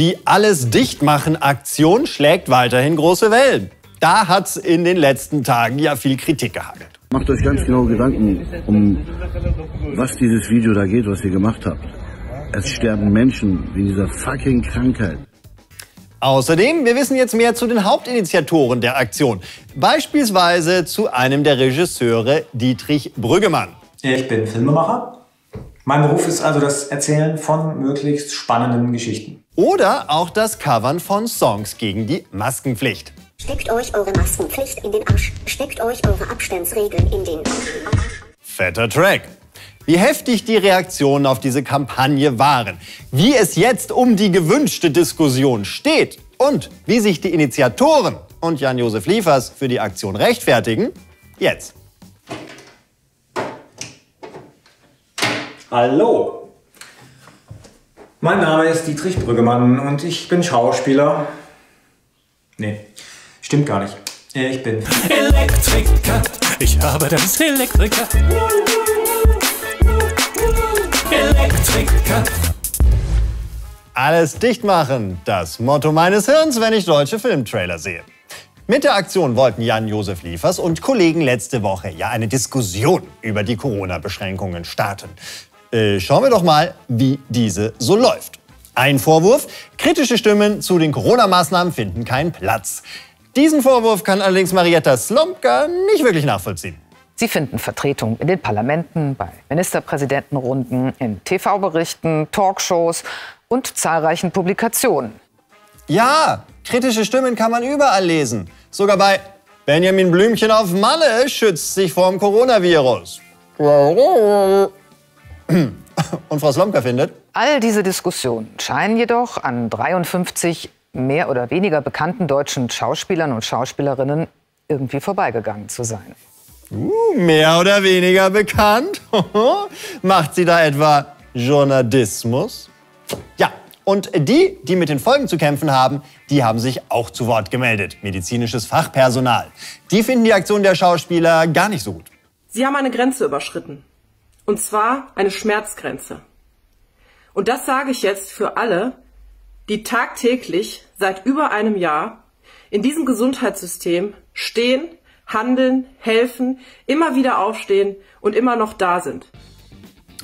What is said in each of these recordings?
Die Alles dichtmachen Aktion schlägt weiterhin große Wellen. Da hat's in den letzten Tagen ja viel Kritik gehagelt. Macht euch ganz genau Gedanken, um was dieses Video da geht, was ihr gemacht habt. Es sterben Menschen wegen dieser fucking Krankheit. Außerdem, wir wissen jetzt mehr zu den Hauptinitiatoren der Aktion. Beispielsweise zu einem der Regisseure, Dietrich Brüggemann. Ich bin Filmemacher. Mein Beruf ist also das Erzählen von möglichst spannenden Geschichten. Oder auch das Covern von Songs gegen die Maskenpflicht. Steckt euch eure Maskenpflicht in den Arsch. Steckt euch eure Abstandsregeln in den Arsch. Fetter Track. Wie heftig die Reaktionen auf diese Kampagne waren, wie es jetzt um die gewünschte Diskussion steht und wie sich die Initiatoren und Jan-Josef Liefers für die Aktion rechtfertigen, jetzt. Hallo. Mein Name ist Dietrich Brüggemann und ich bin Schauspieler. Nee, stimmt gar nicht. Ich bin Elektriker. Ich habe das Elektriker. Elektriker. Alles dicht machen, das Motto meines Hirns, wenn ich deutsche Filmtrailer sehe. Mit der Aktion wollten Jan-Josef Liefers und Kollegen letzte Woche ja eine Diskussion über die Corona-Beschränkungen starten. Äh, schauen wir doch mal, wie diese so läuft. Ein Vorwurf, kritische Stimmen zu den Corona-Maßnahmen finden keinen Platz. Diesen Vorwurf kann allerdings Marietta Slomka nicht wirklich nachvollziehen. Sie finden Vertretung in den Parlamenten, bei Ministerpräsidentenrunden, in TV-Berichten, Talkshows und zahlreichen Publikationen. Ja, kritische Stimmen kann man überall lesen. Sogar bei Benjamin Blümchen auf Malle schützt sich vorm Coronavirus. Und Frau Slomka findet? All diese Diskussionen scheinen jedoch an 53 mehr oder weniger bekannten deutschen Schauspielern und Schauspielerinnen irgendwie vorbeigegangen zu sein. Uh, mehr oder weniger bekannt? Macht sie da etwa Journalismus? Ja, und die, die mit den Folgen zu kämpfen haben, die haben sich auch zu Wort gemeldet. Medizinisches Fachpersonal. Die finden die Aktion der Schauspieler gar nicht so gut. Sie haben eine Grenze überschritten. Und zwar eine Schmerzgrenze. Und das sage ich jetzt für alle, die tagtäglich seit über einem Jahr in diesem Gesundheitssystem stehen, handeln, helfen, immer wieder aufstehen und immer noch da sind.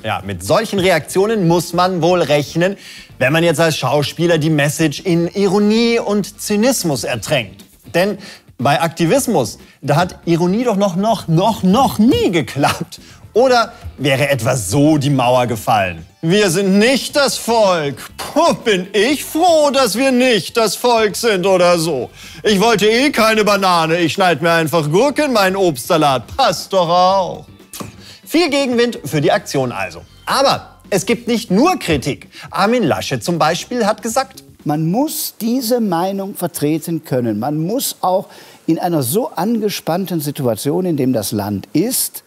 Ja, mit solchen Reaktionen muss man wohl rechnen, wenn man jetzt als Schauspieler die Message in Ironie und Zynismus ertränkt. Denn bei Aktivismus, da hat Ironie doch noch, noch, noch, noch nie geklappt. Oder wäre etwa so die Mauer gefallen? Wir sind nicht das Volk. Puh, bin ich froh, dass wir nicht das Volk sind oder so. Ich wollte eh keine Banane. Ich schneid mir einfach Gurke in meinen Obstsalat. Passt doch auch. Viel Gegenwind für die Aktion also. Aber es gibt nicht nur Kritik. Armin Laschet zum Beispiel hat gesagt, man muss diese Meinung vertreten können. Man muss auch in einer so angespannten Situation, in dem das Land ist,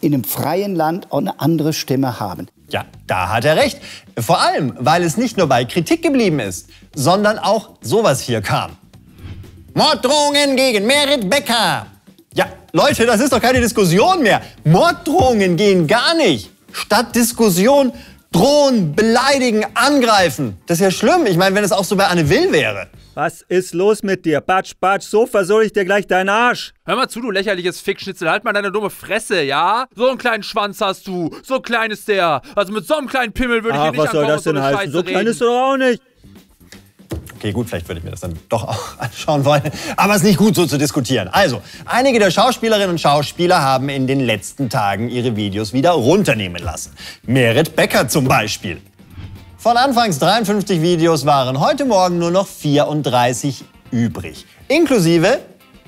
in einem freien Land auch eine andere Stimme haben. Ja, da hat er recht. Vor allem, weil es nicht nur bei Kritik geblieben ist, sondern auch sowas hier kam. Morddrohungen gegen Merit Becker. Ja, Leute, das ist doch keine Diskussion mehr. Morddrohungen gehen gar nicht. Statt Diskussion drohen, beleidigen, angreifen. Das ist ja schlimm. Ich meine, wenn es auch so bei Anne Will wäre. Was ist los mit dir? Batsch, batsch, so versohl ich dir gleich deinen Arsch. Hör mal zu, du lächerliches Fickschnitzel, halt mal deine dumme Fresse, ja? So einen kleinen Schwanz hast du, so klein ist der. Also mit so einem kleinen Pimmel würde ich Ach, dir nicht was soll anfangen das denn so eine heißen? So Scheiße klein reden. ist du doch auch nicht. Okay, gut, vielleicht würde ich mir das dann doch auch anschauen wollen. Aber es ist nicht gut, so zu diskutieren. Also, einige der Schauspielerinnen und Schauspieler haben in den letzten Tagen ihre Videos wieder runternehmen lassen. Merit Becker zum Beispiel. Von anfangs 53 Videos waren heute Morgen nur noch 34 übrig. Inklusive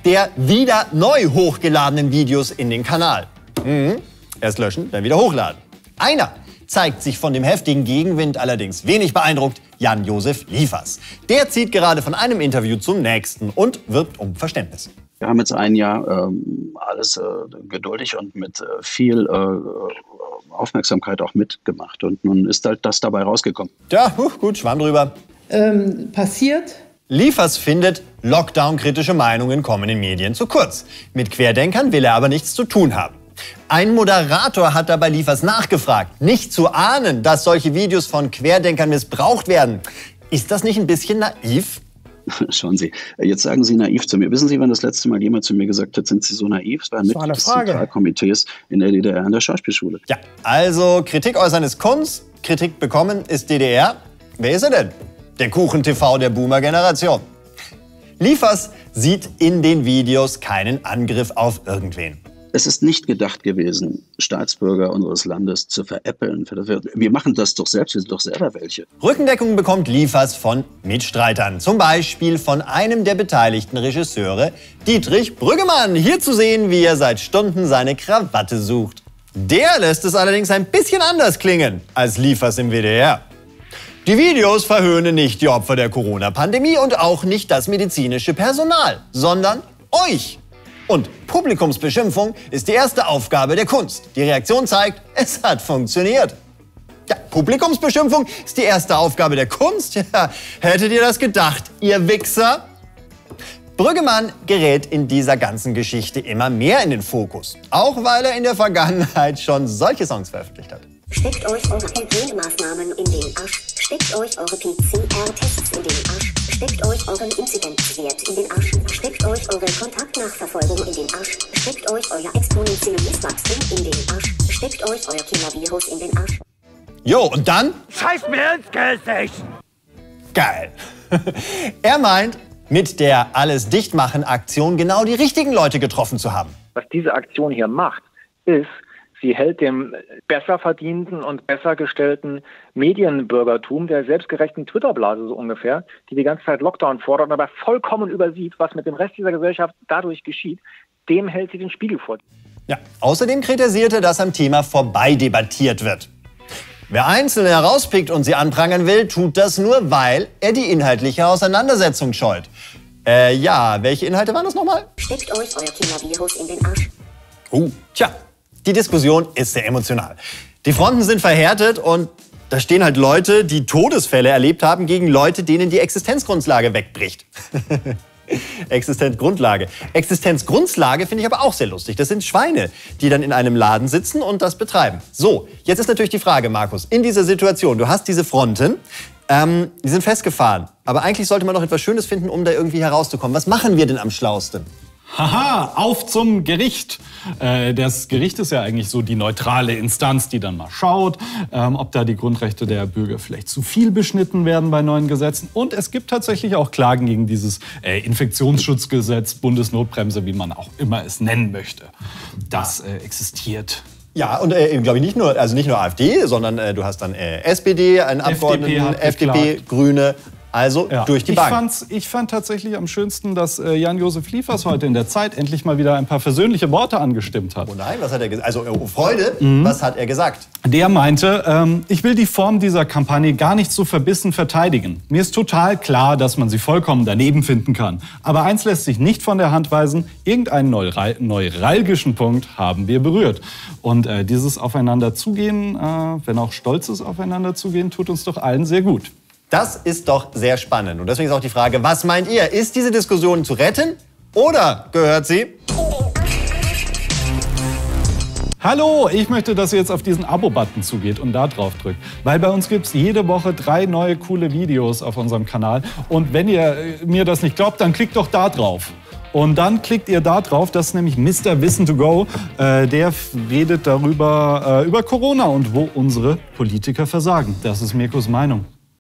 der wieder neu hochgeladenen Videos in den Kanal. Mhm. Erst löschen, dann wieder hochladen. Einer zeigt sich von dem heftigen Gegenwind allerdings wenig beeindruckt, Jan-Josef Liefers. Der zieht gerade von einem Interview zum nächsten und wirbt um Verständnis. Wir haben jetzt ein Jahr ähm, alles äh, geduldig und mit äh, viel äh, Aufmerksamkeit auch mitgemacht. Und nun ist halt das dabei rausgekommen. Ja, huh, gut, Schwamm drüber. ähm, passiert. Liefers findet, Lockdown-kritische Meinungen kommen in Medien zu kurz. Mit Querdenkern will er aber nichts zu tun haben. Ein Moderator hat dabei Liefers nachgefragt, nicht zu ahnen, dass solche Videos von Querdenkern missbraucht werden. Ist das nicht ein bisschen naiv? Schauen Sie, jetzt sagen Sie naiv zu mir. Wissen Sie, wann das letzte Mal jemand zu mir gesagt hat, sind Sie so naiv? Es war Das war Mitglied eine des Frage. Zentralkomitees in der DDR an der Schauspielschule. Ja, also Kritik äußern ist Kunst, Kritik bekommen ist DDR. Wer ist er denn? Der Kuchen-TV der Boomer-Generation. Liefers sieht in den Videos keinen Angriff auf irgendwen. Es ist nicht gedacht gewesen, Staatsbürger unseres Landes zu veräppeln. Wir machen das doch selbst, wir sind doch selber welche. Rückendeckung bekommt Liefers von Mitstreitern. Zum Beispiel von einem der beteiligten Regisseure, Dietrich Brüggemann. Hier zu sehen, wie er seit Stunden seine Krawatte sucht. Der lässt es allerdings ein bisschen anders klingen als Liefers im WDR. Die Videos verhöhnen nicht die Opfer der Corona-Pandemie und auch nicht das medizinische Personal, sondern euch. Und Publikumsbeschimpfung ist die erste Aufgabe der Kunst. Die Reaktion zeigt, es hat funktioniert. Ja, Publikumsbeschimpfung ist die erste Aufgabe der Kunst. Ja, hättet ihr das gedacht, ihr Wichser? Brüggemann gerät in dieser ganzen Geschichte immer mehr in den Fokus. Auch weil er in der Vergangenheit schon solche Songs veröffentlicht hat. Steckt euch eure Hygienemaßnahmen in den Arsch. Steckt euch eure PCR-Tests in den Arsch. Steckt euch euren Inzidenzwert in den Arsch. Steckt euch eure Kontaktnachverfolgung in den Arsch. Steckt euch euer exponentielles Wachstum in den Arsch. Steckt euch euer Killer-Virus in den Arsch. Jo, und dann? Scheiß mir ins Gesicht! Geil. er meint, mit der Alles-Dichtmachen-Aktion genau die richtigen Leute getroffen zu haben. Was diese Aktion hier macht, ist, sie hält dem besser verdienten und besser gestellten Medienbürgertum der selbstgerechten Twitter-Blase so ungefähr, die die ganze Zeit Lockdown fordert und aber vollkommen übersieht, was mit dem Rest dieser Gesellschaft dadurch geschieht, dem hält sie den Spiegel vor. Ja, außerdem kritisierte, dass am Thema vorbei debattiert wird. Wer Einzelne herauspickt und sie anprangern will, tut das nur, weil er die inhaltliche Auseinandersetzung scheut. Äh, ja, welche Inhalte waren das nochmal? Steckt euch euer Killer-Virus in den Arsch. Uh, tja, die Diskussion ist sehr emotional. Die Fronten sind verhärtet und da stehen halt Leute, die Todesfälle erlebt haben, gegen Leute, denen die Existenzgrundlage wegbricht. Existenzgrundlage. Existenzgrundlage finde ich aber auch sehr lustig. Das sind Schweine, die dann in einem Laden sitzen und das betreiben. So, jetzt ist natürlich die Frage, Markus, in dieser Situation, du hast diese Fronten, ähm, die sind festgefahren. Aber eigentlich sollte man doch etwas Schönes finden, um da irgendwie herauszukommen. Was machen wir denn am schlausten? Haha, auf zum Gericht. Äh, das Gericht ist ja eigentlich so die neutrale Instanz, die dann mal schaut, ähm, ob da die Grundrechte der Bürger vielleicht zu viel beschnitten werden bei neuen Gesetzen. Und es gibt tatsächlich auch Klagen gegen dieses äh, Infektionsschutzgesetz, Bundesnotbremse, wie man auch immer es nennen möchte. Das äh, existiert. Ja, und äh, glaube ich nicht nur, also nicht nur AfD, sondern äh, du hast dann äh, SPD, einen Abgeordneten, hat FDP. Grüne, also durch die ich, Bank. fand's, ich fand tatsächlich am schönsten, dass äh, Jan-Josef Liefers heute in der Zeit endlich mal wieder ein paar versöhnliche Worte angestimmt hat. Oh nein, was hat er gesagt? Also oh, Freude, Mhm. was hat er gesagt? Der meinte, ähm, ich will die Form dieser Kampagne gar nicht so verbissen verteidigen. Mir ist total klar, dass man sie vollkommen daneben finden kann. Aber eins lässt sich nicht von der Hand weisen, irgendeinen neural neuralgischen Punkt haben wir berührt. Und äh, dieses Aufeinander zugehen, äh, wenn auch stolzes Aufeinander zugehen, tut uns doch allen sehr gut. Das ist doch sehr spannend. Und deswegen ist auch die Frage, was meint ihr? Ist diese Diskussion zu retten oder gehört sie? Hallo, ich möchte, dass ihr jetzt auf diesen Abo-Button zugeht und da drauf drückt. Weil bei uns gibt es jede Woche drei neue coole Videos auf unserem Kanal. Und wenn ihr äh, mir das nicht glaubt, dann klickt doch da drauf. Und dann klickt ihr da drauf, das ist nämlich Mr. Wissen to Go. Äh, der redet darüber, äh, über Corona und wo unsere Politiker versagen. Das ist Mirkos Meinung.